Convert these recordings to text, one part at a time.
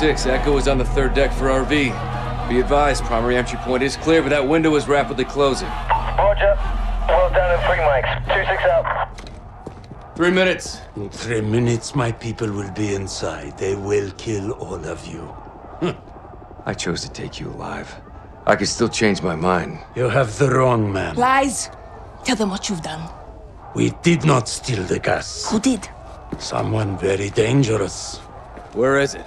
2-6, Echo is on the third deck for RV. Be advised, primary entry point is clear, but that window is rapidly closing. Roger. Well done in three mics. 2-6 out. Three minutes. In three minutes, my people will be inside. They will kill all of you. Hmm. I chose to take you alive. I could still change my mind. You have the wrong man. Lies. Tell them what you've done. We did not steal the gas. Who did? Someone very dangerous. Where is it?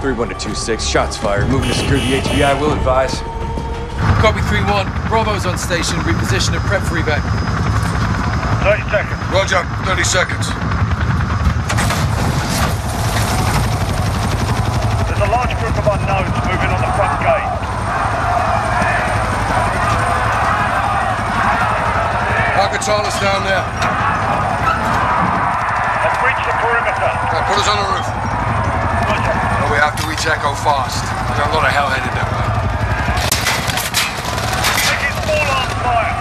3-1 to 2-6, shots fired. Moving to secure the HVI, will advise. Copy 3-1. Bravo's on station. Reposition and prep for evac. 30 seconds. Roger, 30 seconds. There's a large group of unknowns moving on the front gate. Al-Qatala's down there. Let's breach the perimeter. Now put us on the roof. Roger. Well, we reach Echo fast. There's a lot of hell headed that way. Taking all arms fire.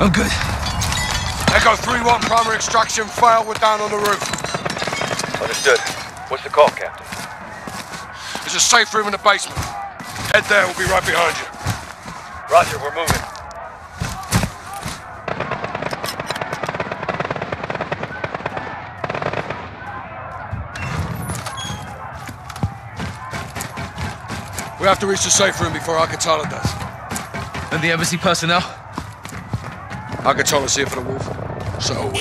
I'm good. Echo 3-1, primary extraction failed. We're down on the roof. Understood. What's the call, Captain? There's a safe room in the basement. Head there, we'll be right behind you. Roger, we're moving. We have to reach the safe room before Al-Qatala does. And the embassy personnel? Al-Qatala's here for the wolf. So are we.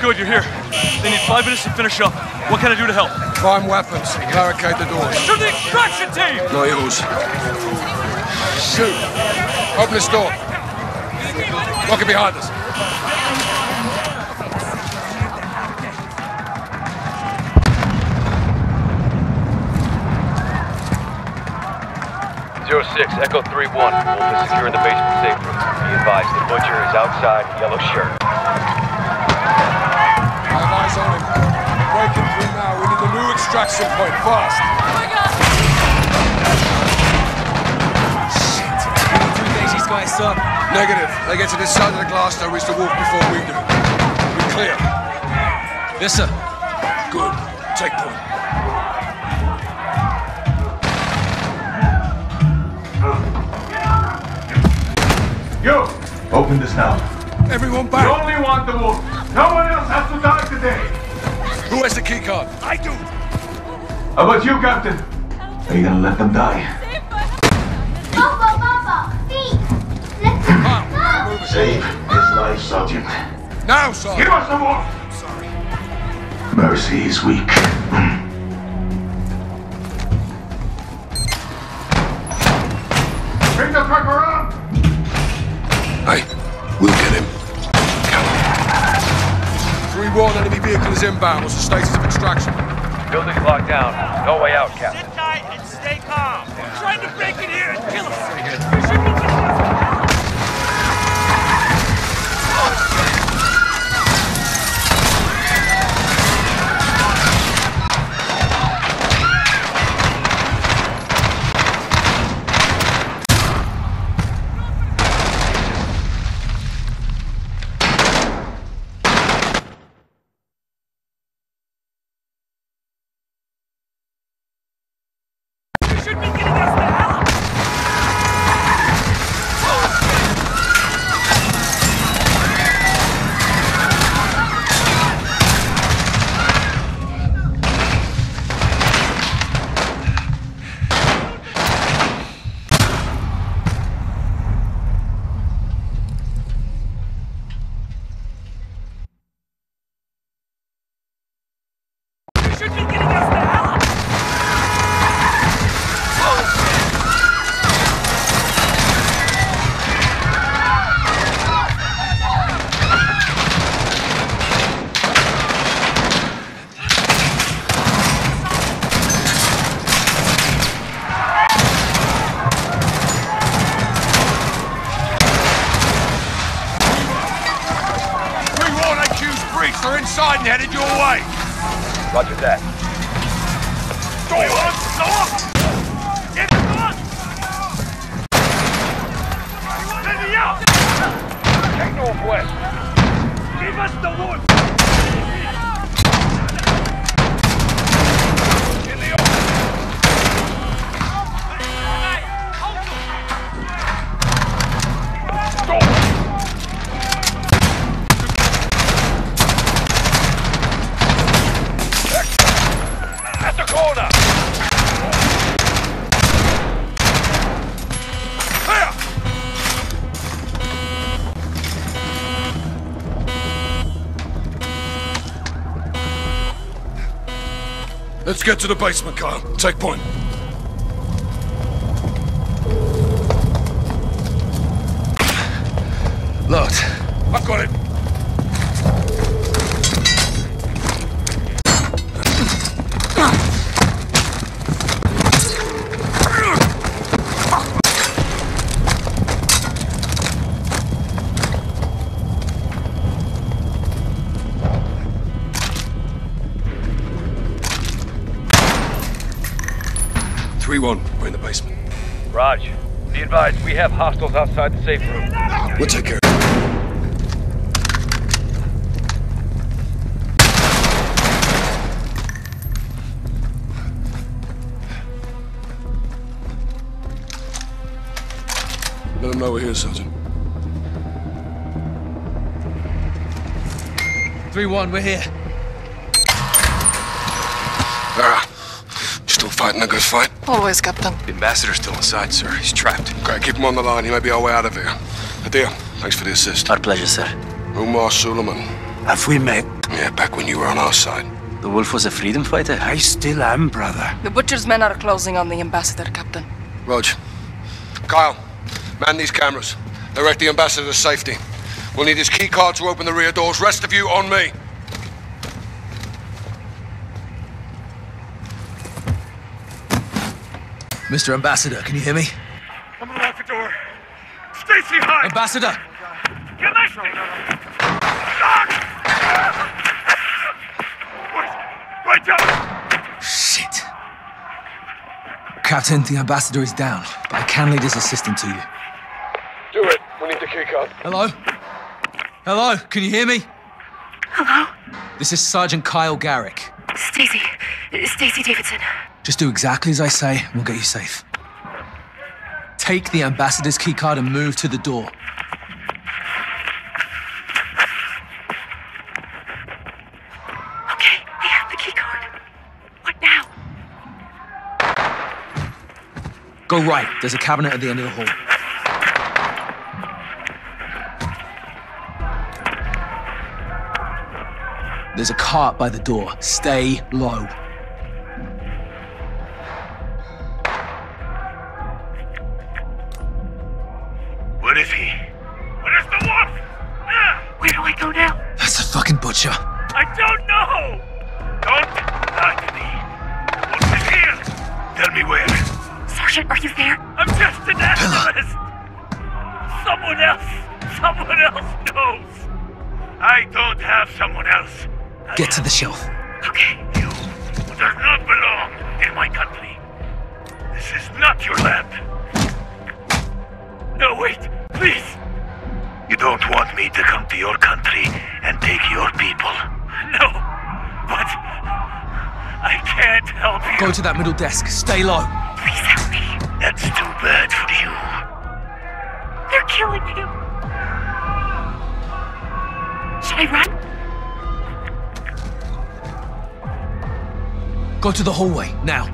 Good, you're here. They need five minutes to finish up. What can I do to help? Find weapons. Barricade the doors. To the extraction team! No evils. Shoot. Open this door. Lock it behind us. 06, Echo 3-1. Wolf is securing the basement safe room. Be advised, the butcher is outside, yellow shirt. I have eyes on him. Breaking through now. We need the new extraction point fast. Oh my God. Three days these guys up. Negative. They get to this side of the glass, they'll reach the wolf before we do. We clear. Yes, sir. Good. Take point. You! Open this now. Everyone You back. only want the wolf. No one else has to die today. Who has the key card? I do. How about you, Captain? Are you gonna let them die? Papa, Papa, feet. Let's go. Save his life, Sergeant. Now, son. Give us the wolf! Mercy is weak. One enemy vehicle is inbound. What's the status of extraction? Building's locked down. No way out, Captain. Sit tight and stay calm. We're trying to break in get to the basement, Kyle. Take point. Locked. I've got it. Have hostiles outside the safe room. We'll take care. Let them know we're here, Sergeant. 3-1, we're here. Vera, you still fighting a good fight? Always, Captain. The ambassador's still inside, sir. He's trapped. Okay, keep him on the line. He may be our way out of here. Hadir, thanks for the assist. Our pleasure, sir. Omar Sulaman. Have we met? Yeah, back when you were on our side. The wolf was a freedom fighter? I still am, brother. The Butcher's men are closing on the ambassador, Captain. Rog. Kyle, man these cameras. Direct the ambassador to safety. We'll need his key card to open the rear doors. Rest of you on me. Mr. Ambassador, can you hear me? I'm gonna lock the door. Stacy, hide! Ambassador! Get my Wait, wait down! Shit. Captain, the ambassador is down, but I can lead his assistant to you. Do it. We need the key card. Hello? Hello, can you hear me? Hello? This is Sergeant Kyle Garrick. Stacy. Stacy Davidson. Just do exactly as I say, and we'll get you safe. Take the ambassador's keycard and move to the door. Okay, I have the key card. What now? Go right. There's a cabinet at the end of the hall. There's a cart by the door. Stay low. Get to the shelf. Okay. You does not belong in my country. This is not your land. No, wait, please. You don't want me to come to your country and take your people. No, but I can't help you. Go to that middle desk. Stay low. Please help me. That's too bad for you. They're killing him. Should I run? Go to the hallway, now.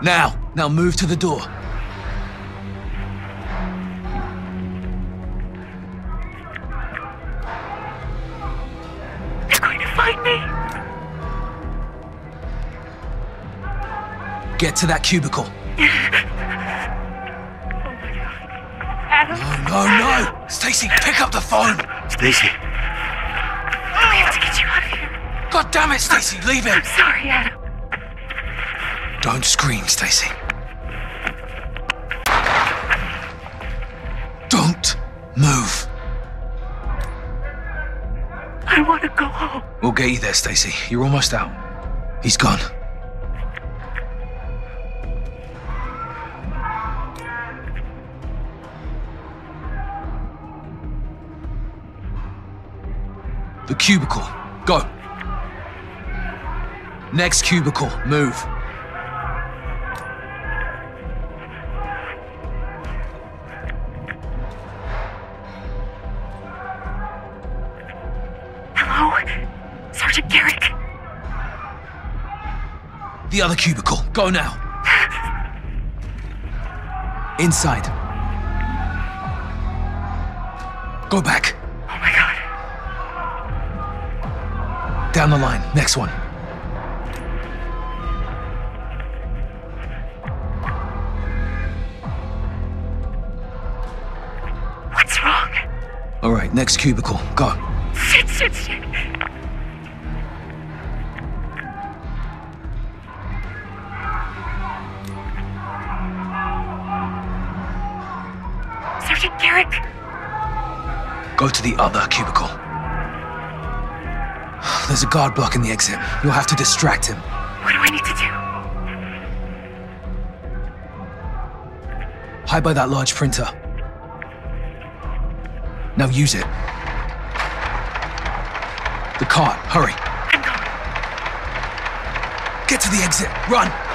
Now! Now move to the door. Going to find me! Get to that cubicle. Adam, No, no! Stacy, pick up the phone! Stacy, we have to get you out of here. God damn it, Stacy, leave him! Sorry, Adam. Don't scream, Stacy. Don't move. I want to go home. We'll get you there, Stacy. You're almost out. He's gone. The cubicle. Go. Next cubicle. Move. Hello? Sergeant Garrick? The other cubicle. Go now. Inside. Go back. Down the line. Next one. What's wrong? All right, next cubicle. Go. Shit, shit, shit. Sergeant Garrick? Go to the other cubicle. There's a guard blocking the exit. You'll have to distract him. What do I need to do? Hide by that large printer. Now use it. The cart. Hurry. I'm going. Get to the exit. Run.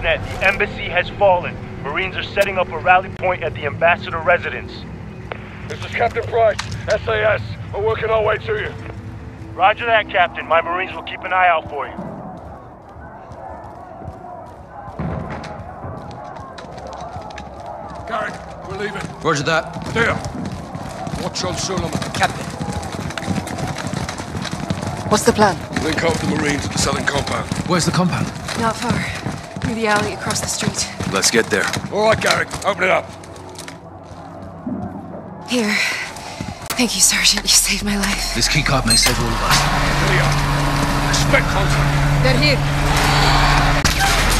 Stations. The embassy has fallen. Marines are setting up a rally point at the ambassador residence. This is Captain Price, SAS. We're working our way to you. Roger that, Captain. My Marines will keep an eye out for you. Garrick, we're leaving. Roger that. There. Watch on Sulaman. Captain. What's the plan? Link up the Marines at the southern compound. Where's the compound? Not far. Through the alley across the street. Let's get there. All right, Garrick, open it up. Here. Thank you, Sergeant. You saved my life. This keycard may save all of us. Clear. Expect contact. They're here.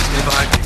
Stay behind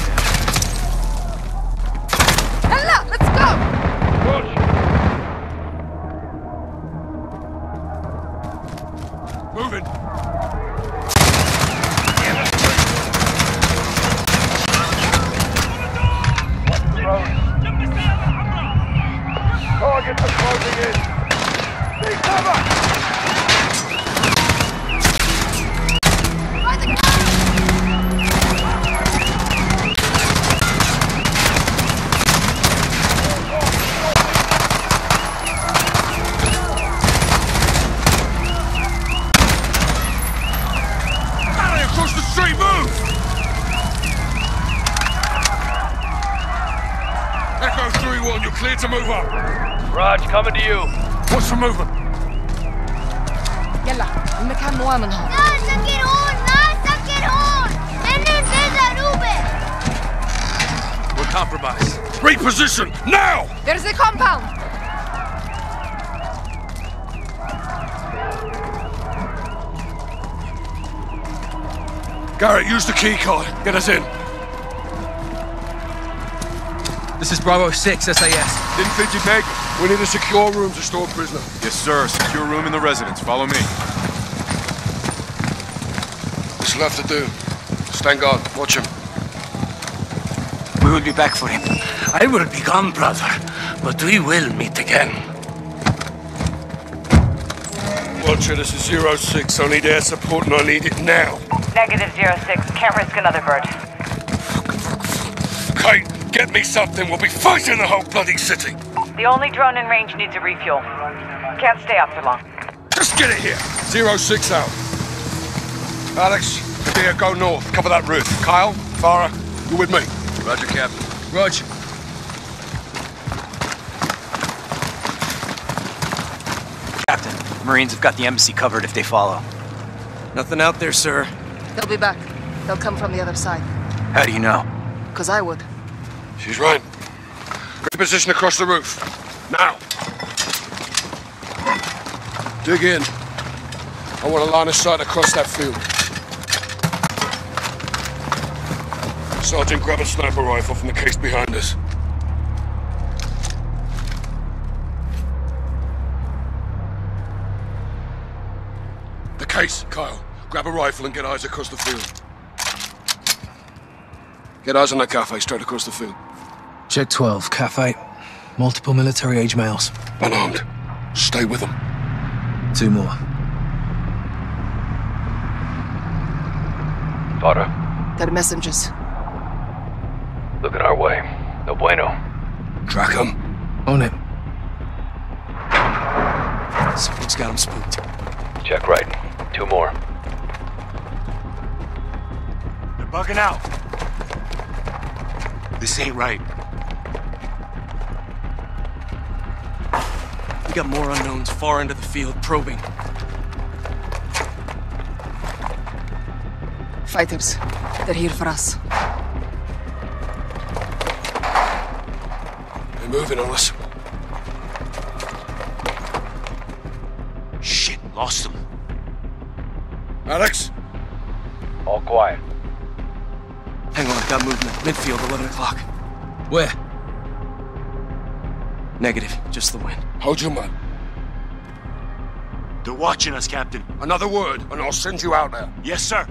Raj, coming to you. What's the movement? يلا المكان موامنهم لا سكرون لا سكرون لن ضروبة We're compromised. Reposition now! There's the compound! Garrick, use the keycard. Get us in. This is Bravo 6 SAS. Didn't think you'd make it. We need a secure room to store prisoner. Yes, sir. Secure room in the residence. Follow me. What's left to do? Stand guard. Watch him. We will be back for him. I will be gone, brother, but we will meet again. Watcher, this is Zero Six. I need air support and I need it now. Negative zero six. Can't risk another bird. Kate, get me something. We'll be fighting the whole bloody city. The only drone in range needs a refuel. Can't stay up for long. Just get it here. Zero six out. Alex, Hadir, go north. Cover that roof. Kyle, Farah, you with me? Roger, Captain. Roger. Captain, Marines have got the embassy covered if they follow. Nothing out there, sir. They'll be back. They'll come from the other side. How do you know? Because I would. She's right. Get position across the roof. Now. Dig in. I want a line of sight across that field. Sergeant, grab a sniper rifle from the case behind us. The case, Kyle. Grab a rifle and get eyes across the field. Get eyes on that cafe straight across the field. Check 12, cafe. Multiple military age males. Unarmed. Stay with them. Two more. Potter, They're messengers. looking our way. No bueno. Track them. On it. Someone's got him spooked. Check right. Two more. They're bugging out. This ain't right. We got more unknowns far into the field probing. Fighters. They're here for us. They're moving on us. Shit, lost them. Alex? All quiet. Hang on, got movement. Midfield, 11 o'clock. Where? Negative, just the wind. Hold your mud. They're watching us, Captain. Another word, and I'll send you out there. Yes, sir.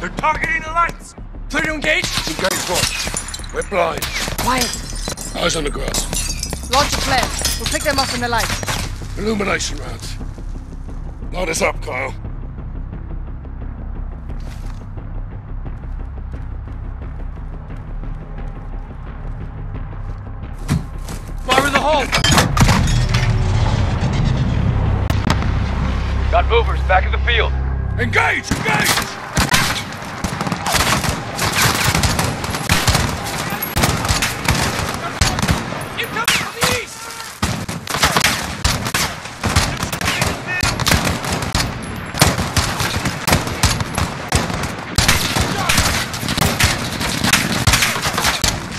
They're targeting the lights. Clear to engage? Engage what? We're blind. Quiet. Eyes on the grass. Launch a flare. We'll pick them up in the light. Illumination rounds. Light us up, Kyle. Hole! Got movers back in the field. Engage! Engage! Incoming from the east!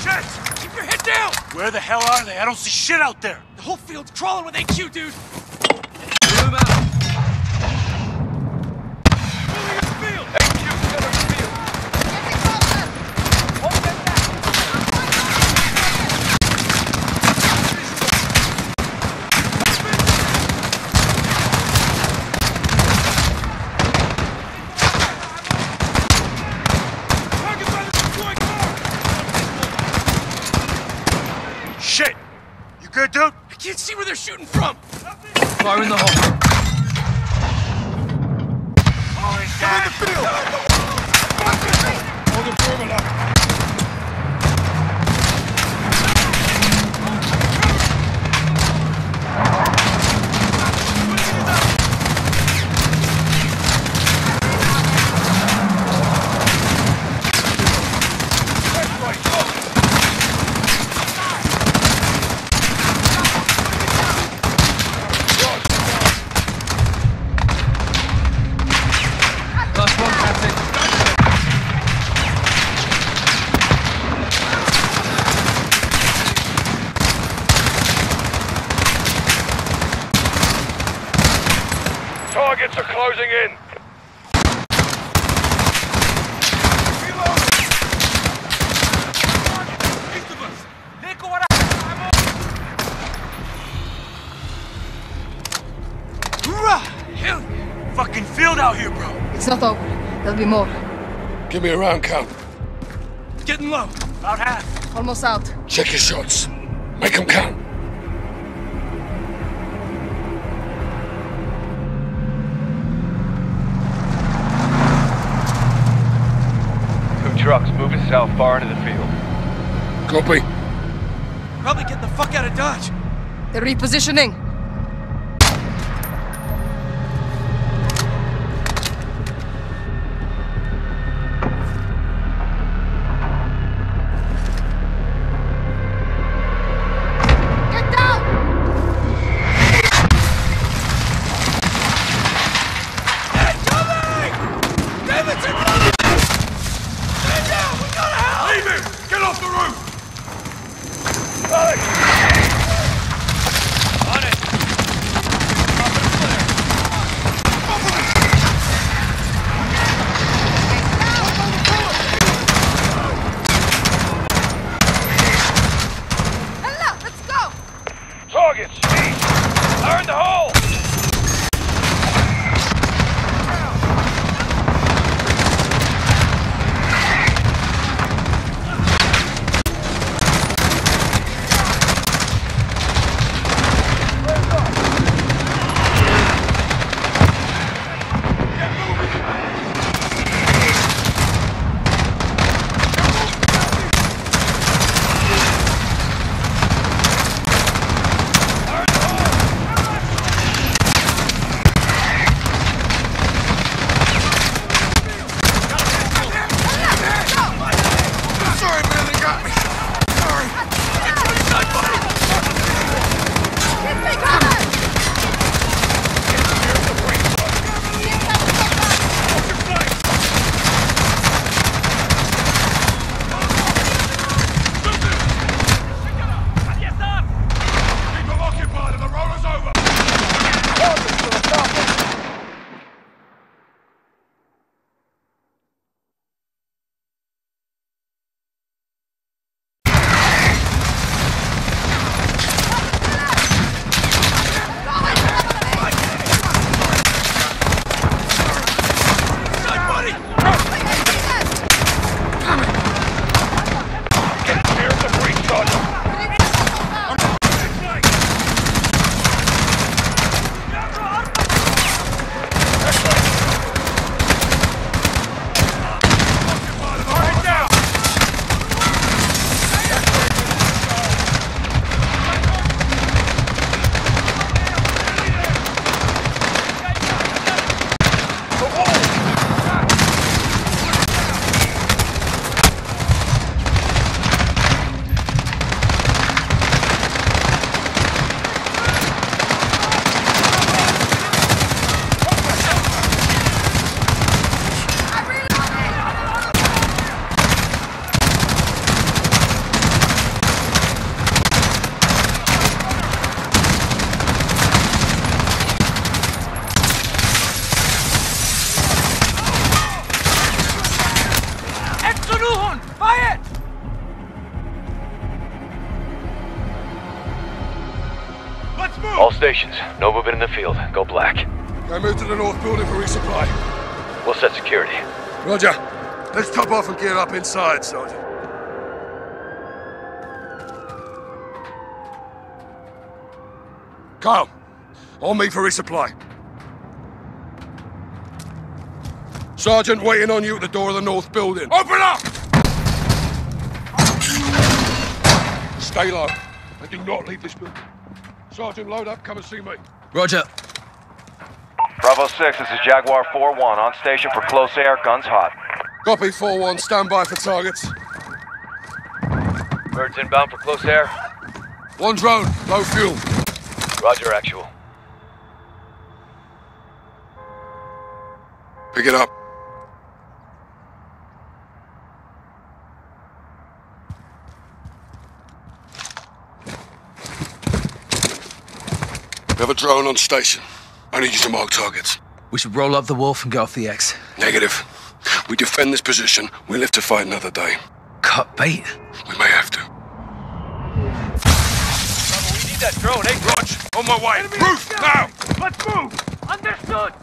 Shit! Keep your head down! Where the hell are they? I don't see shit out there. The whole field's crawling with AQ, dude! Give me a round count. Getting low. About half. Almost out. Check your shots. Make them count. Two trucks moving south far into the field. Copy. Probably get the fuck out of Dodge. They're repositioning. Roger. Let's top off and gear up inside, Sergeant. Kyle, on me for resupply. Sergeant waiting on you at the door of the north building. Open up! Stay low and do not leave this building. Sergeant, load up, come and see me. Roger. Bravo 6, this is Jaguar 4-1. On station for close air, guns hot. Copy 4-1, stand by for targets. Birds inbound for close air. One drone, low fuel. Roger, actual. Pick it up. We have a drone on station. I need you to mark targets. We should roll up the wolf and get off the X. Negative. We defend this position. We live to fight another day. Cut bait. We may have to. We need that drone, eh? Rog, on my way. Roof, now! Let's move! Understood!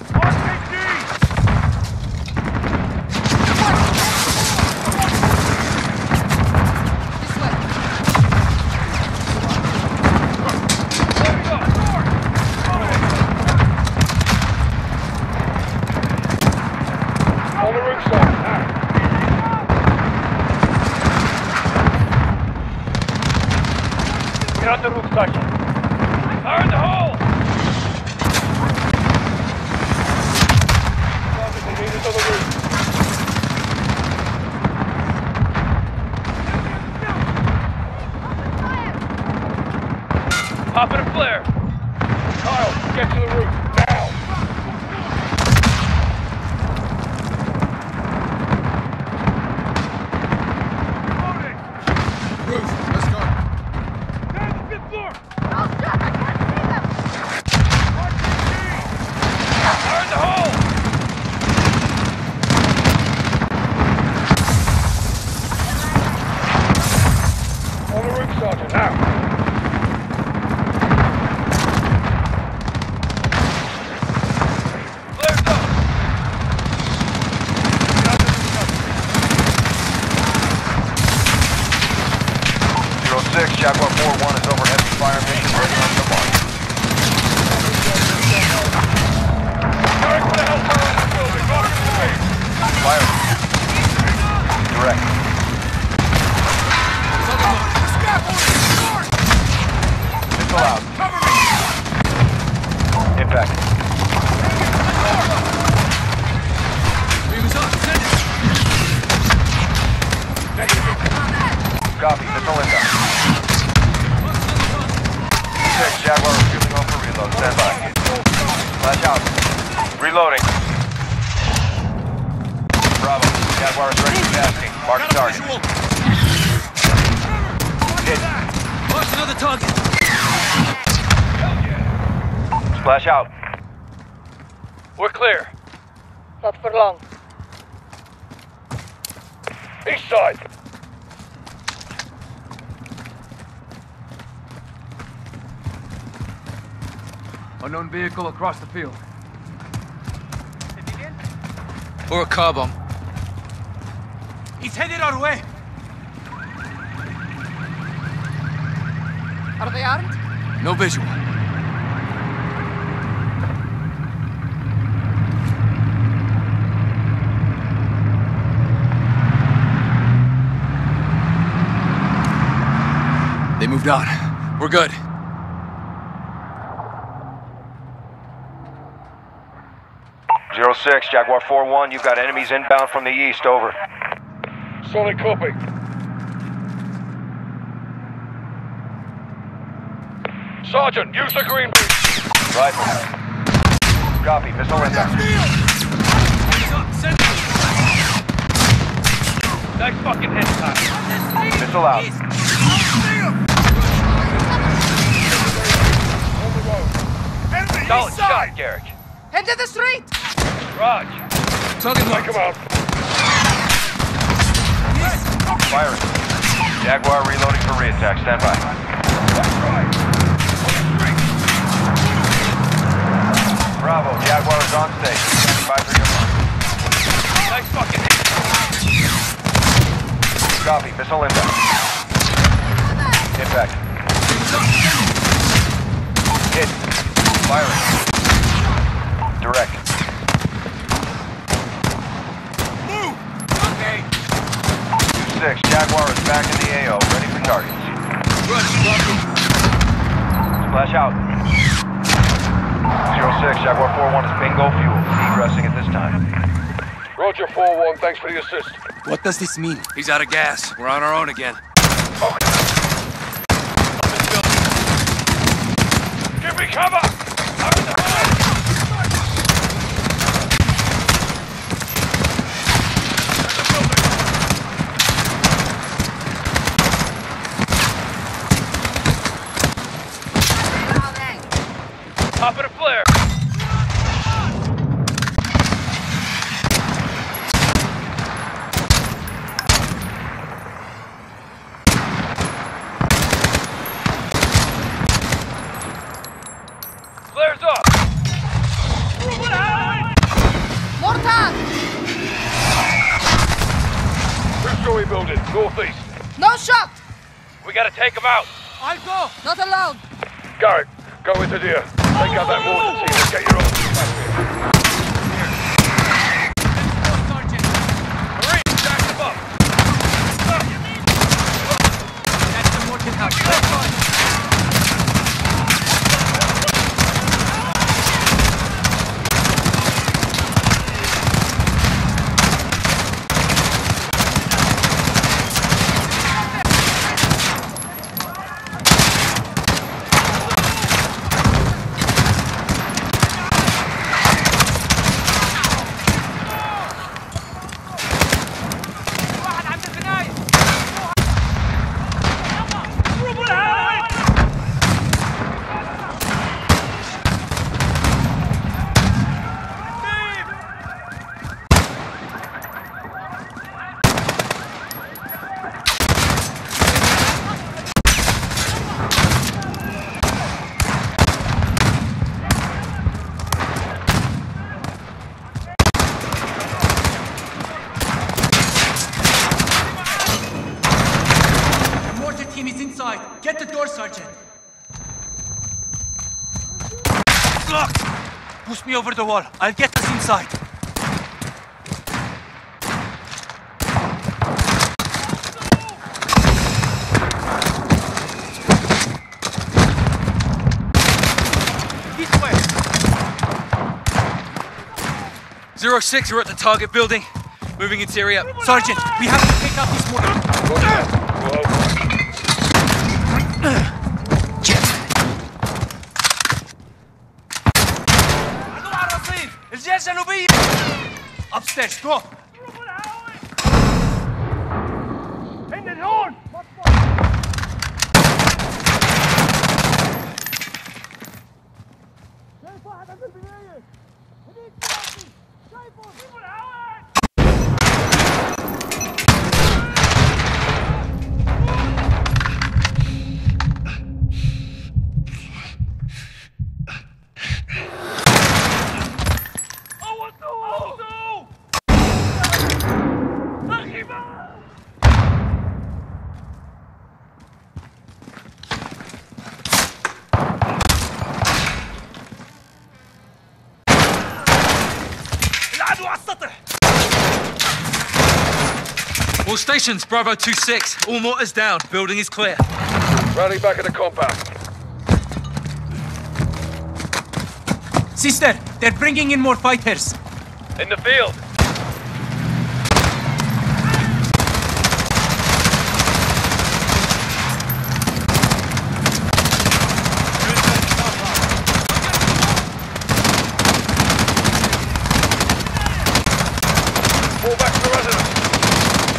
Unknown vehicle across the field. Or a car bomb. He's headed our way. Are they armed? No visual. They moved on. We're good. Zero six, Jaguar 4-1, you've got enemies inbound from the east, over. Solid copy. Sergeant, use the green beam. Rifle. Copy, missile inbound. Nice fucking hit, Kyle. Missile out. Solid shot, Garrick. Head to the street! Raj. Target Take him out. Firing. Jaguar reloading for reattack. Stand by. Bravo, Jaguar is on station. Standing by for your mark. Nice fucking hit. Copy, missile inbound. Impact. Hit. Firing. Direct. Two six, Jaguar is back in the AO, ready for targets. Splash out. Zero six, Jaguar 4-1 is bingo fuel. Egressing at this time. Roger 4-1, thanks for the assist. What does this mean? He's out of gas. We're on our own again. Give me cover! Pop it a flare! Flares up! Mortar! Two-story building, northeast. No shot! We gotta take him out. I'll go. Not allowed! Garrick, go with into there. Take out that mortar team and get your own back Sergeant. Marine, back him up. That's the Morton house. Let's go. Get the door, Sergeant. Locked! Push me over the wall. I'll get us inside. This way. Zero six, we're at the target building. Moving interior. Sergeant, we have to take out this mortar. sextou? Stations, Bravo 2-6. All mortars down. Building is clear. Rally back at the compound. Sister, they're bringing in more fighters. In the field. Fall back to the residence.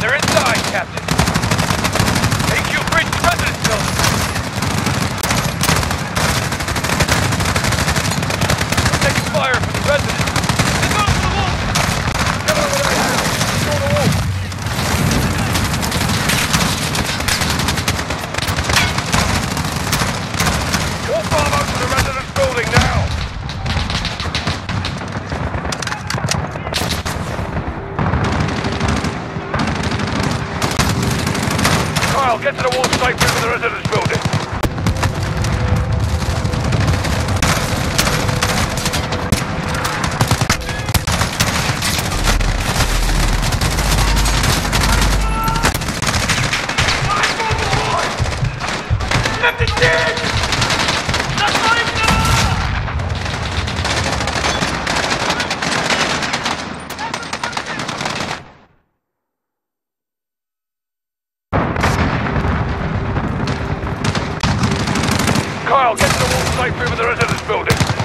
They're inside, Captain. AQ bridge to residence building. Taking fire from the residence. They're going for the wall. Get over there. Go the wall. All Bravo to the residence building now. Kyle, get to the wall safely for the residence building. Kyle, get to the wall safely for the residence building.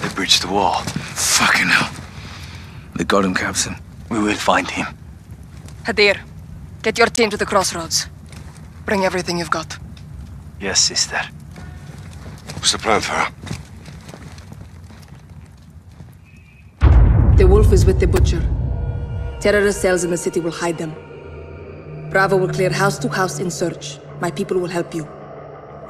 They breached the wall. Fucking hell. They got him, Captain. We will find him. Hadir, get your team to the crossroads. Bring everything you've got. Yes, sister. What's the plan, for Farah? The wolf is with the butcher. Terrorist cells in the city will hide them. Bravo will clear house to house in search. My people will help you.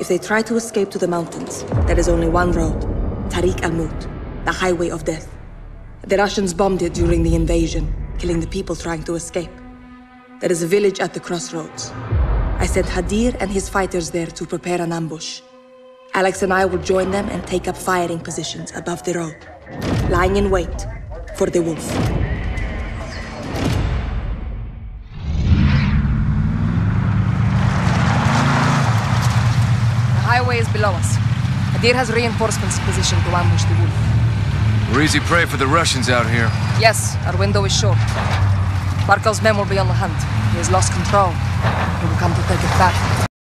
If they try to escape to the mountains, there is only one road Tariq al Mut, the highway of death. The Russians bombed it during the invasion, killing the people trying to escape. There is a village at the crossroads. I sent Hadir and his fighters there to prepare an ambush. Alex and I will join them and take up firing positions above the road. lying in wait for the wolf. The highway is below us. Hadir has reinforcements positioned to ambush the wolf. We're easy prey for the Russians out here. Yes, our window is short. Barkov's men will be on the hunt. He has lost control. He will come to take it back.